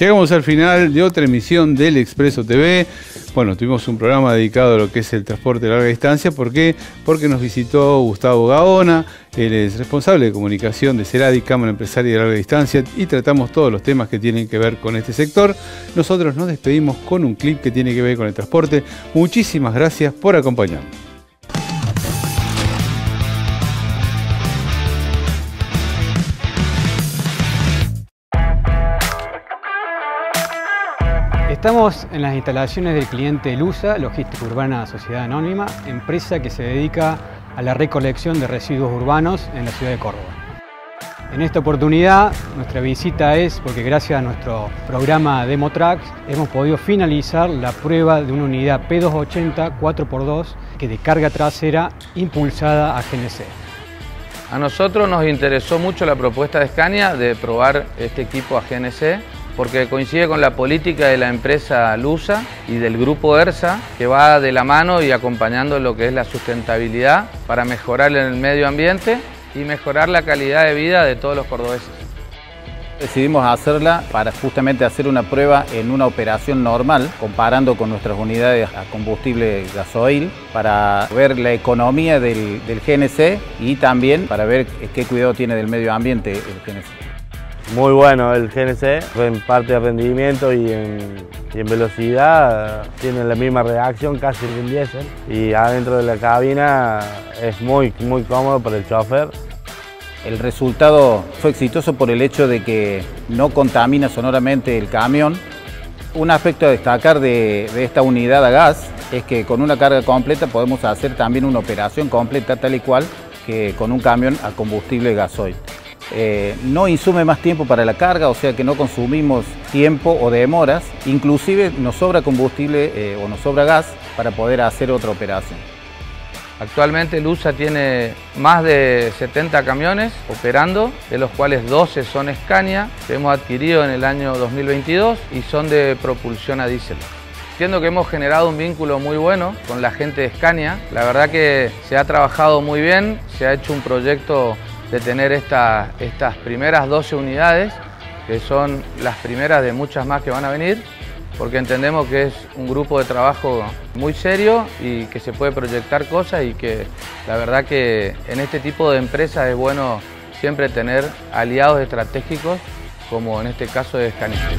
Llegamos al final de otra emisión del Expreso TV. Bueno, tuvimos un programa dedicado a lo que es el transporte de larga distancia. ¿Por qué? Porque nos visitó Gustavo Gaona, él es responsable de comunicación de Ceradi, Cámara Empresaria de Larga Distancia, y tratamos todos los temas que tienen que ver con este sector. Nosotros nos despedimos con un clip que tiene que ver con el transporte. Muchísimas gracias por acompañarnos. Estamos en las instalaciones del cliente Lusa, Logística Urbana Sociedad Anónima, empresa que se dedica a la recolección de residuos urbanos en la ciudad de Córdoba. En esta oportunidad nuestra visita es porque gracias a nuestro programa DemoTracks hemos podido finalizar la prueba de una unidad P280 4x2 que de carga trasera impulsada a GNC. A nosotros nos interesó mucho la propuesta de Scania de probar este equipo a GNC porque coincide con la política de la empresa Lusa y del grupo ERSA, que va de la mano y acompañando lo que es la sustentabilidad para mejorar el medio ambiente y mejorar la calidad de vida de todos los cordobeses. Decidimos hacerla para justamente hacer una prueba en una operación normal, comparando con nuestras unidades a combustible gasoil, para ver la economía del, del GNC y también para ver qué cuidado tiene del medio ambiente el GNC. Muy bueno el GNC, en parte de rendimiento y en, velocidad tiene la misma reacción casi que un diésel y adentro de la cabina es muy, muy cómodo para el chofer. El resultado fue exitoso por el hecho de que no contamina sonoramente el camión. Un aspecto a destacar de, de esta unidad a gas es que con una carga completa podemos hacer también una operación completa tal y cual que con un camión a combustible gasoil. Eh, no insume más tiempo para la carga, o sea que no consumimos tiempo o demoras, inclusive nos sobra combustible eh, o nos sobra gas para poder hacer otra operación. Actualmente Lusa tiene más de 70 camiones operando, de los cuales 12 son Scania, que hemos adquirido en el año 2022 y son de propulsión a diésel. Entiendo que hemos generado un vínculo muy bueno con la gente de Scania. La verdad que se ha trabajado muy bien, se ha hecho un proyecto de tener estas primeras 12 unidades, que son las primeras de muchas más que van a venir, porque entendemos que es un grupo de trabajo muy serio y que se puede proyectar cosas y que la verdad que en este tipo de empresas es bueno siempre tener aliados estratégicos como en este caso de Scania.